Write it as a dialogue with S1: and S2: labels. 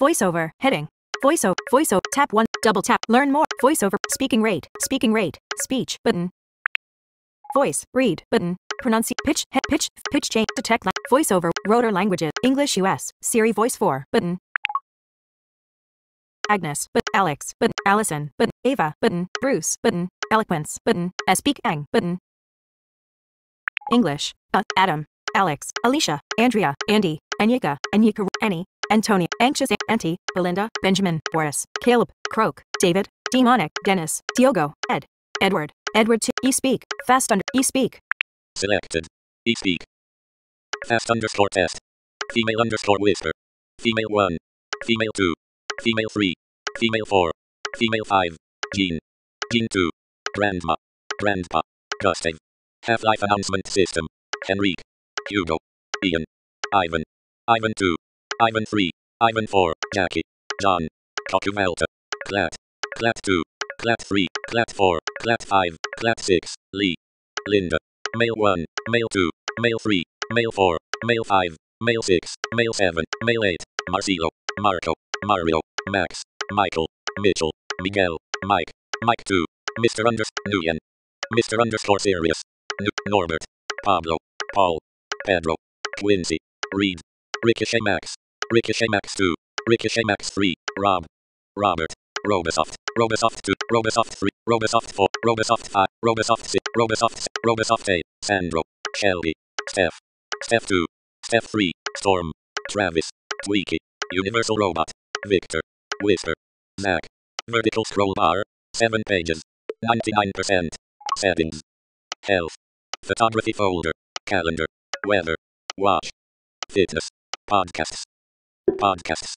S1: Voiceover. Heading. Voiceover. Voiceover. Tap 1. Double tap. Learn more. Voiceover. Speaking rate. Speaking rate. Speech. Button. Voice. Read. Button. Pronunci. Pitch. He, pitch. Pitch change. Detect. La- voiceover. Rotor languages. English US. Siri voice 4. Button. Agnes. But Alex. Button. Allison. Button. Ava. Button. Bruce. Button. Eloquence. Button. Speak. Ang. Button. English. Uh, Adam. Alex. Alicia. Andrea. Andy. Anyika. Anyika. Annie. Antonia. Anxious. Auntie. Belinda. Benjamin. Boris. Caleb. Croak. David. Demonic. Dennis. Diogo. Ed. Edward. Edward. T- e speak. Fast under. E speak.
S2: Selected. eSpeak. Fast underscore test. Female underscore whisper. Female 1. Female 2. Female 3. Female 4. Female 5. Jean. Jean 2. Grandma. Grandpa. Gustav. Half-Life announcement system. Henrique. Hugo. Ian. Ivan. Ivan 2. Ivan 3. Ivan 4. Jackie. John. Kaukovalta. Klatt. Klatt 2. Klatt 3. Klatt 4. Klatt 5. Klatt 6. Lee. Linda. Male 1. Male 2. Male 3. Male 4. Male 5. Male 6. Male 7. Male 8. Marcelo. Marco. Mario. Max. Michael. Mitchell. Miguel. Mike. Mike 2. Mr. Under Nguyen. Mr. Underscore Serious. N- Norbert. Pablo. Paul. Pedro. Quincy. Reed. Ricochet Max. Ricochet Max 2. Ricochet Max 3. Rob. Robert. Robosoft. Robosoft 2. Robosoft 3. Robosoft 4. Robosoft 5. Robosoft 6. Robosoft 6. Robosoft 8. Sandro. Shelby. Steph. Steph 2. Steph 3. Storm. Travis. Tweaky. Universal Robot. Victor. Whisper. Zach. Vertical scroll bar. 7 pages. 99%. Settings. Health. Photography folder. Calendar. Weather. Watch. Fitness. Podcasts. Podcasts.